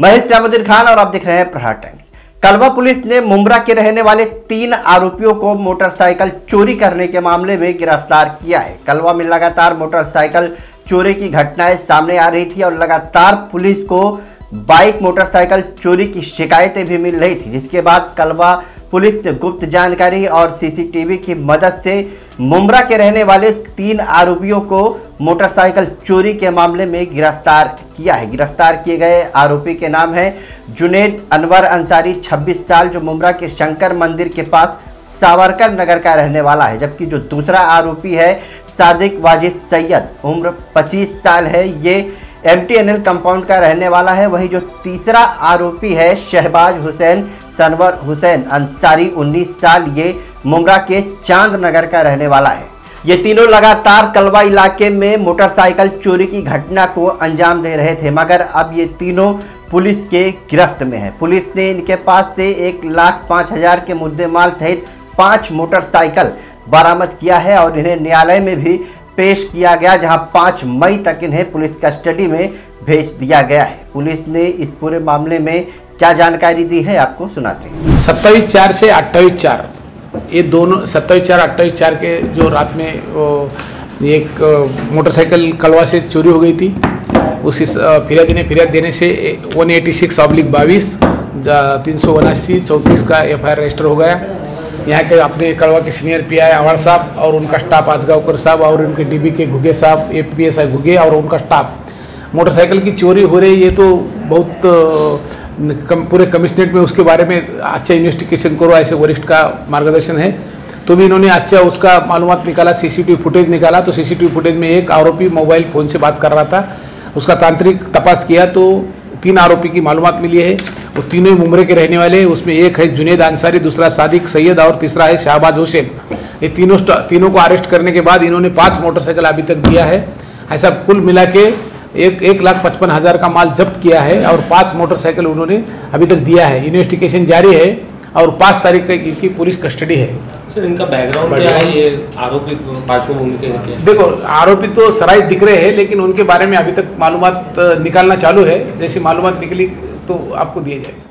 महेश नियामुद्दीन खान और आप देख रहे हैं प्रहार टाइम्स। कलवा पुलिस ने मुमरा के रहने वाले तीन आरोपियों को मोटरसाइकिल चोरी करने के मामले में गिरफ़्तार किया है। कलवा में लगातार मोटरसाइकिल चोरी की घटनाएँ सामने आ रही थी और लगातार पुलिस को बाइक मोटरसाइकिल चोरी की शिकायतें भी मिल रही थी, जिसके बाद कलवा पुलिस ने गुप्त जानकारी और सीसीटीवी की मदद से मुमरा के रहने वाले तीन आरोपियों को मोटरसाइकिल चोरी के मामले में गिरफ़्तार किया है। गिरफ़्तार किए गए आरोपी के नाम है जुनेद अनवर अंसारी 26 साल, जो मुमरा के शंकर मंदिर के पास सावरकर नगर का रहने वाला है, जबकि जो दूसरा आरोपी है, सादिक वाजिद सैयद, उम्र 25 साल है। ये एमटीएनएल कंपाउंड का रहने वाला है। वही जो तीसरा आरोपी है, शहबाज हुसैन, सनवर हुसैन अंसारी 19 साल, ये मुमरा के चाँद नगर का रहने वाला है। ये तीनों लगातार कलवा इलाके में मोटरसाइकिल चोरी की घटना को अंजाम दे रहे थे, मगर अब ये तीनों पुलिस के गिरफ्त में है। पुलिस ने इनके पास से एक लाख पाँच हज़ार के मुद्दे माल सहित पाँच मोटरसाइकिल बरामद किया है और इन्हें न्यायालय में भी पेश किया गया, जहाँ पाँच मई तक इन्हें पुलिस कस्टडी में भेज दिया गया है। पुलिस ने इस पूरे मामले में क्या जानकारी दी है, आपको सुनाते हैं। सत्ताईस चार से अट्ठाईस चार। ये दोनों, सत्ताईस चार, अट्ठाईस चार के जो रात में एक मोटरसाइकिल कलवा से चोरी हो गई थी, उसी फिरियादी ने फिरियाद देने से वन एटी सिक्स ऑब्लिक बाईस तीन सौ उनासी, चौंतीस का एफ़ आई रजिस्टर हो गया। यहाँ के अपने कड़वा के सीनियर पीआई अवार साहब और उनका स्टाफ आजगावकर साहब और उनके डीबी के घुगे साहब A P S I Ghuge और उनका स्टाफ। मोटरसाइकिल की चोरी हो रही ये तो बहुत कम, पूरे कमिश्नरेट में उसके बारे में अच्छा इन्वेस्टिगेशन करो ऐसे वरिष्ठ का मार्गदर्शन है। तो भी इन्होंने अच्छा उसका मालूम निकाला सीसीटीवी फुटेज निकाला तो सीसीटीवी फुटेज में एक आरोपी मोबाइल फ़ोन से बात कर रहा था। उसका तांत्रिक तपास किया तो तीन आरोपी की मालूम मिली है। वो तीनों ही मुमरे के रहने वाले हैं। उसमें एक है जुनेद अंसारी दूसरा सादिक सैयद और तीसरा है शाहबाज हुसैन। ये तीनों तीनों को अरेस्ट करने के बाद इन्होंने पाँच मोटरसाइकिल अभी तक दिया है। ऐसा कुल मिला के एक एक लाख पचपन हज़ार का माल जब्त किया है और पाँच मोटरसाइकिल उन्होंने अभी तक दिया है। इन्वेस्टिगेशन जारी है और पाँच तारीख का इनकी पुलिस कस्टडी है। सर इनका बैकग्राउंड क्या है? ये आरोपी पार्श्वभूमि देखो आरोपी तो सराय दिख रहे हैं लेकिन उनके बारे में अभी तक मालूम निकालना चालू है। जैसी मालूम निकली तो आपको दिए जाएँगे।